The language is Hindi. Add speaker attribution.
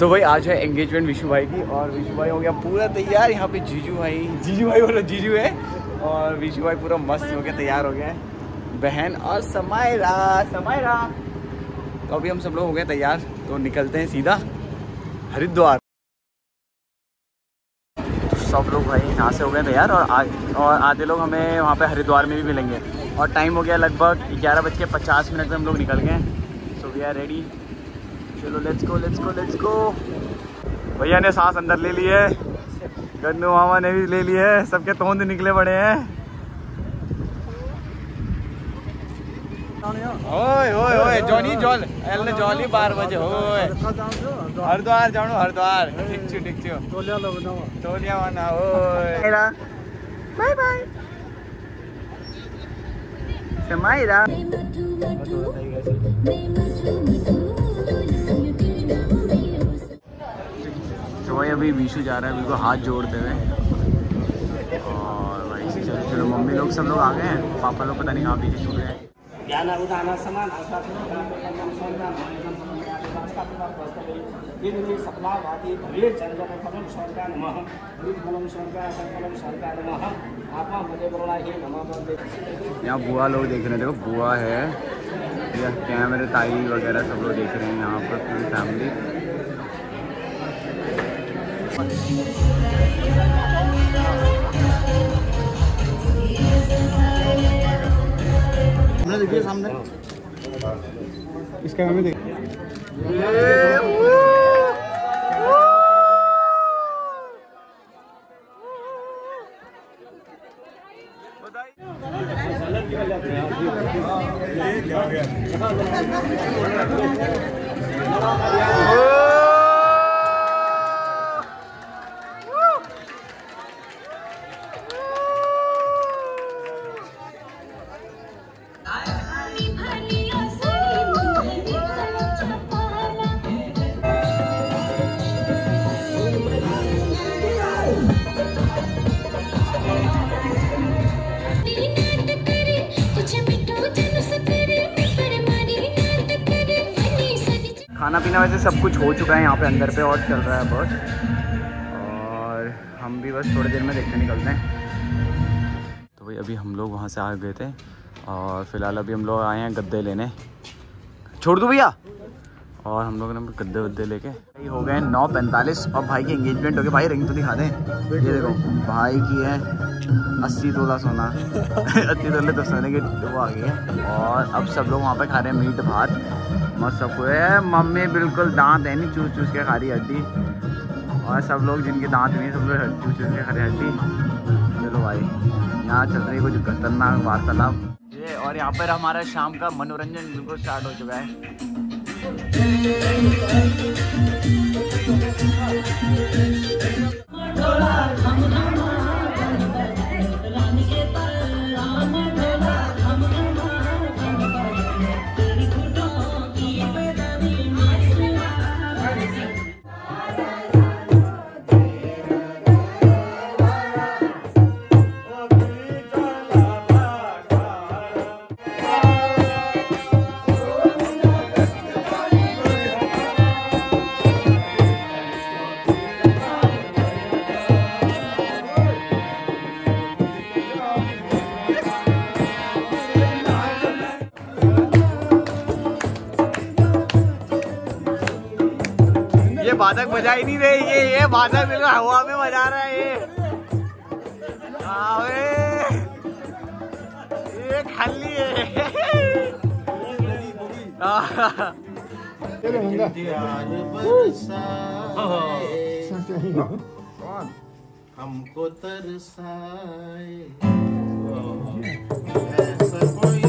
Speaker 1: तो भाई आज है एंगेजमेंट विशु भाई की और विशु भाई हो गया पूरा तैयार। यहाँ पे जीजू भाई जीजू भाई बोलो जीजू है। और विशु भाई पूरा मस्त हो गया तैयार हो गया बहन और समायरा समायरा। तो अभी हम सब लोग हो गए तैयार तो निकलते हैं सीधा हरिद्वार। सब लोग भाई यहाँ से हो गए तैयार और आ, और आधे लोग हमें वहाँ पे हरिद्वार में भी मिलेंगे। और टाइम हो गया लगभग ग्यारह बज के पचास मिनट में हम लोग निकल गए सो वी आर रेडी चलो let's go let's go let's go भैया ने सांस अंदर ले ली है। गन्नू मामा ने भी ले ली है। सबके तोंद निकले पड़े हैं। ओए ओए ओए जॉनी जॉल एल ने जॉली बार बजे ओए। हरिद्वार जानो हरिद्वार। ठीक छु ठीक छु। तोलिया वाना ओए। बाय बाय समाइरा तो भाई अभी विशु जा रहा है बिल्कुल हाथ जोड़ते हुए और भाई चलो चलो मम्मी लोग सब लोग आ गए हैं पापा लोग पता नहीं कहाँ पीछे छूट गए
Speaker 2: ही
Speaker 1: यहाँ बुआ लोग देख रहे हैं देखो बुआ है या कैमरे ताई वगैरह सब लोग देख रहे हैं यहाँ पर पूरी फैमिली
Speaker 3: देखिए सामने। इसका हमें देखिए ये क्या गया
Speaker 1: खाना पीना वैसे सब कुछ हो चुका है यहाँ पे अंदर पे और चल रहा है बस और हम भी बस थोड़ी देर में देखने निकलते हैं। तो भाई अभी हम लोग वहाँ से आ गए थे और फ़िलहाल अभी हम लोग आए हैं गद्दे लेने। छोड़ दो भैया? और हम लोगों ने गद्दे वद्दे लेके भाई हो गए नौ पैंतालीस। और भाई की एंगेजमेंट हो गई भाई रिंग तो दिखा दें। ये देखो भाई की है अस्सी तोला सोना। अस्सी तोले तो सोने की वो आ गई है। और अब सब लोग वहाँ पे खा रहे हैं मीट भात। मस्त है मम्मी बिल्कुल दांत है नहीं चूस चूस के खा रही हड्डी। और सब लोग जिनके दांत नहीं, सब लोग चूस चूस के खा रहे हड्डी। चलो भाई, यहाँ चल रही कुछ खतरनाक वार्तालाप। और यहाँ पर हमारा शाम का मनोरंजन बिल्कुल स्टार्ट हो चुका है। बाधक बजा ही नहीं रही ये ये बाधक बिल्कुल हवा में बजा रहा है ये। आवे ये खाली है। हाँ।
Speaker 4: हमको तरसाए। ऐसा कोई